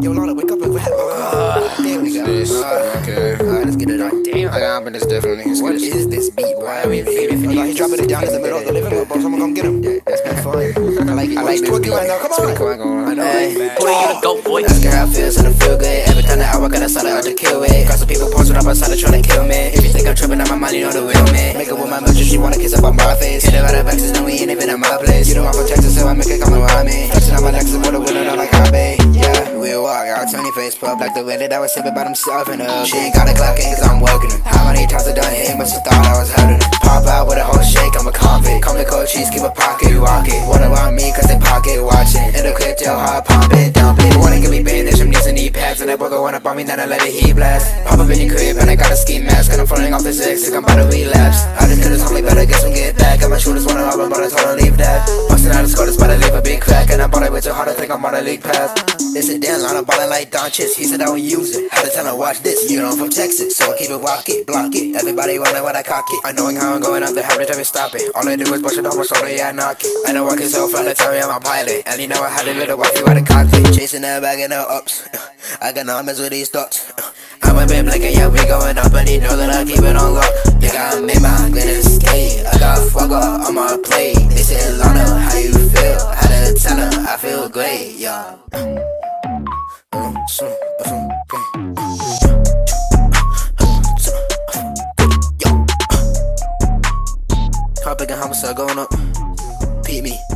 Yo, Lana, wake up and rap. Uh, there we go. This, Uh, okay. Alright, let's get it on. Damn, I got this definitely. Let's What is this beat, bro? I mean, if- like, he's dropping it down in the middle of the living room, bro. Someone come get him. That's of fun. I like it. I like this beat. right now. Come on. Come on, come on. I. Hey, boy, you the goat, boy. Asking how I feel, so I feel good. Every time that I walk out, I start to kill it. Got some people posted up outside trying to kill me. If you think I'm tripping on my money, know the real me. Make it with my mojo, she wanna kiss up on my face. Hit her out of Texas, no, we ain't even in my place. You know I'm from Texas, so I make it come around me. Flexing on my Lexus, with a winner, not like we walk face pub like the way that I was sipping by and up. She ain't got a clock in, cause I'm working her. How many times I done hit, but she thought I was hurting her. Pop out with a whole shake, I'm a convict. Call me cold cheese, keep a pocket rocket. What about me, cause they pocket watching. In the clip, tell hard pump it, dump it. Wanna give me bandage, I'm using knee pads. And that go up on me, then I let it heat blast. Pop up in your crib, and I got a ski mask. And I'm falling off this X, I'm about to relapse. I just did this, homie, better get some get back. Got my shooters wanna him, but I told her leave that. Busting out the score, it's about to leave a big crack. Bought it way too hard, I think I'm on a league pass. They said, damn, I'm ballin' like Don Doncic. He said I would use it. Had to tell him, watch this. You know I'm from Texas, so I keep it walk it, block it. Everybody wanna when I cock it. I knowing how I'm going up, they have to tell me stop it. All I do is push it on my shoulder, yeah, I knock it. I know I can tell me I'm a pilot. And you know I had a little wife, you out of cockpit. Chasing that bag and the ups. I got no mess with these thoughts. I'm a bit blanket, yeah, we going up, and you know that I keep it on lock. Nigga, I made my glitter skate. I got fuck up on my plate. I feel great, yeah. Heartbreaking homicide going up. Beat me.